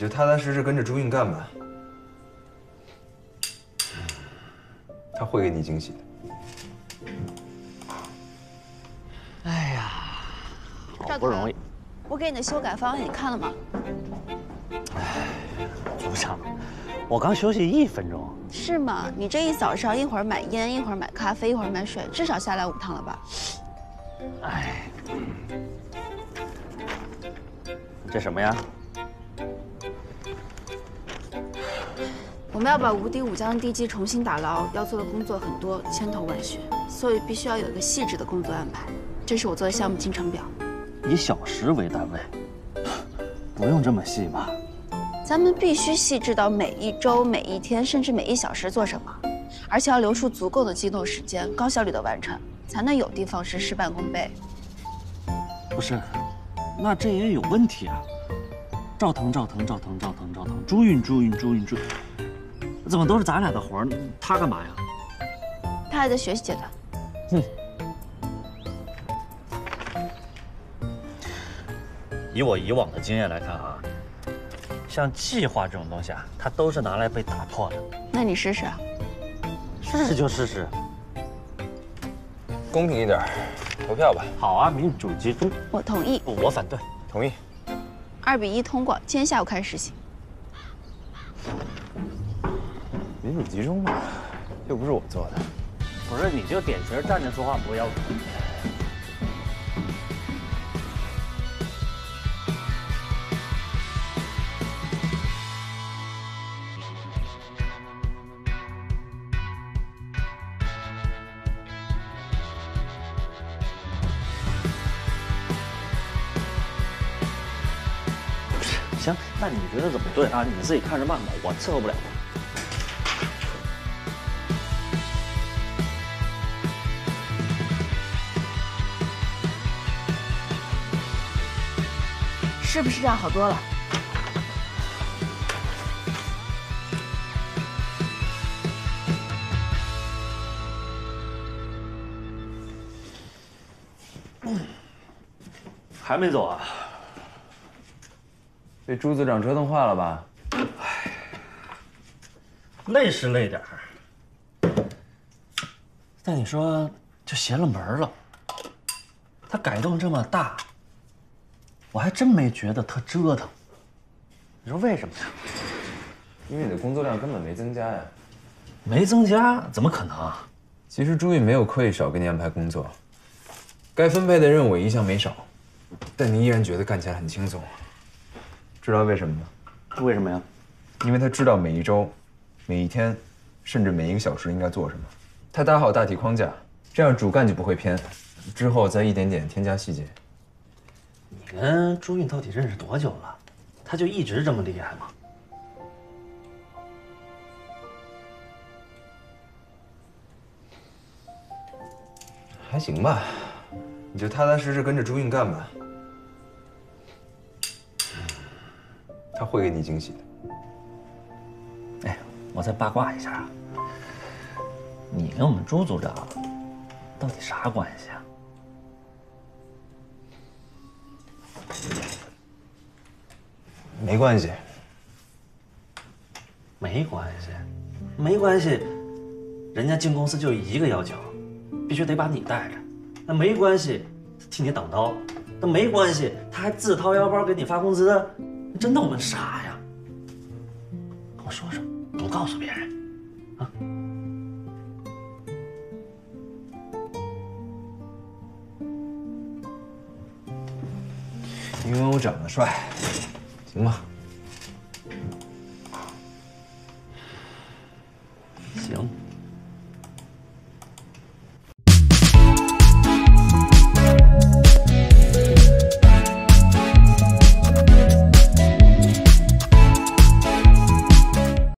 就踏踏实实跟着朱韵干吧，他会给你惊喜的。哎呀，好不容易，我给你的修改方案你看了吗？哎组长，我刚休息一分钟。是吗？你这一早上一会儿买烟，一会儿买咖啡，一会儿买水，至少下来五趟了吧？哎，这什么呀？我们要把无敌五江地基重新打牢，要做的工作很多，千头万绪，所以必须要有一个细致的工作安排。这是我做的项目进程表，以小时为单位，不用这么细吧？咱们必须细致到每一周、每一天，甚至每一小时做什么，而且要留出足够的机动时间，高效率的完成，才能有的放矢，事半功倍。不是，那这也有问题啊！赵腾、赵腾、赵腾、赵腾、赵腾，朱韵、朱韵、朱韵、朱，怎么都是咱俩的活儿？他干嘛呀？他还在学习阶段。哼。以我以往的经验来看啊，像计划这种东西啊，它都是拿来被打破的。那你试试。试试就试试。公平一点，投票吧。好啊，民主集中。我同意。我反对。同意。二比一通过，今天下午开始实行。民主集中嘛，又不是我做的。不是，你就典型站着说话不腰疼。行，那你觉得怎么对啊？你自己看着办吧，我伺候不了。是不是这样好多了？还没走啊？被朱组长折腾坏了吧？哎，累是累点儿，但你说就邪了门了。他改动这么大，我还真没觉得特折腾。你说为什么呀？因为你的工作量根本没增加呀。没增加？怎么可能？其实朱毅没有刻意少给你安排工作，该分配的任务一项没少，但你依然觉得干起来很轻松。知道为什么吗？为什么呀？因为他知道每一周、每一天，甚至每一个小时应该做什么。他搭好大体框架，这样主干就不会偏，之后再一点点添加细节。你跟朱韵到底认识多久了？他就一直这么厉害吗？还行吧，你就踏踏实实跟着朱韵干吧。他会给你惊喜的。哎，我再八卦一下啊，你跟我们朱组长到底啥关系啊？没关系。没关系，没关系。人家进公司就一个要求，必须得把你带着。那没关系，替你挡刀。那没关系，他还自掏腰包给你发工资。真的我们傻呀？跟我说说，不告诉别人，啊？因为我长得帅，行吗？